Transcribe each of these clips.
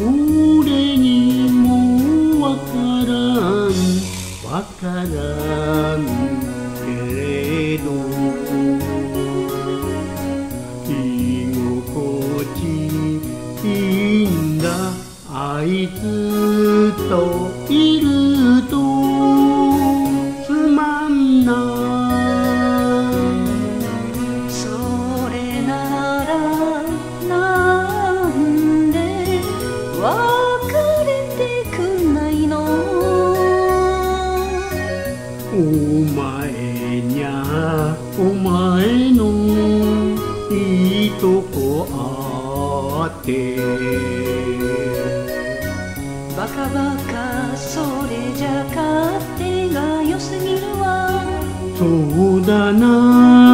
俺にもわからん。わからんけれど。居心地いいんだ。あいつといると。とこあって。バカバカそれじゃ勝手が良すぎるわ。そうだな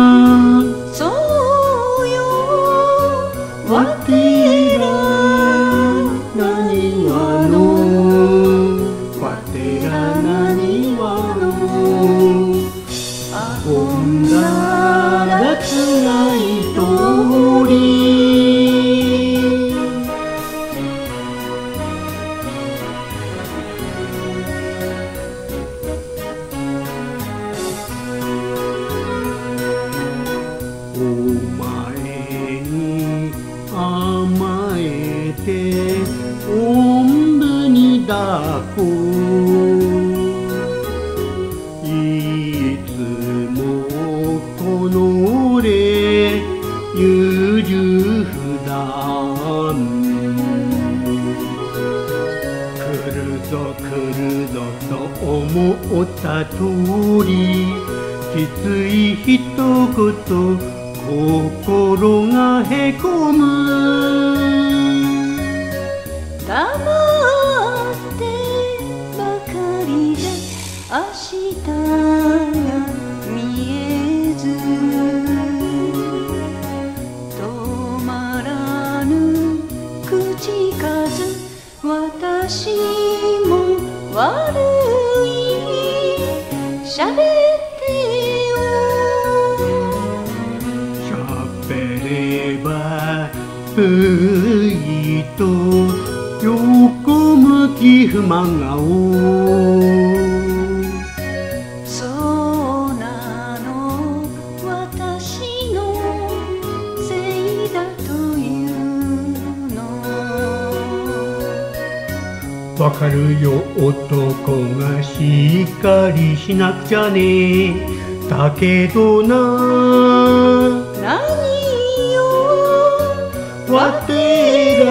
抱っこいつもこの俺優柔不断。来るぞ来るぞと思った通りきつい一言心がへこむ。日が見えず止まらぬ口数私も悪い。しゃべってよ喋ればいいと横向き不満顔。わかるよ男がしっかりしなくちゃね。だけどな。何よわてら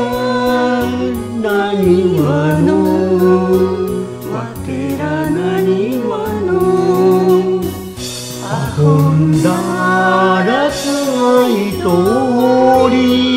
なにわのわてらなにわのあほんだらついとり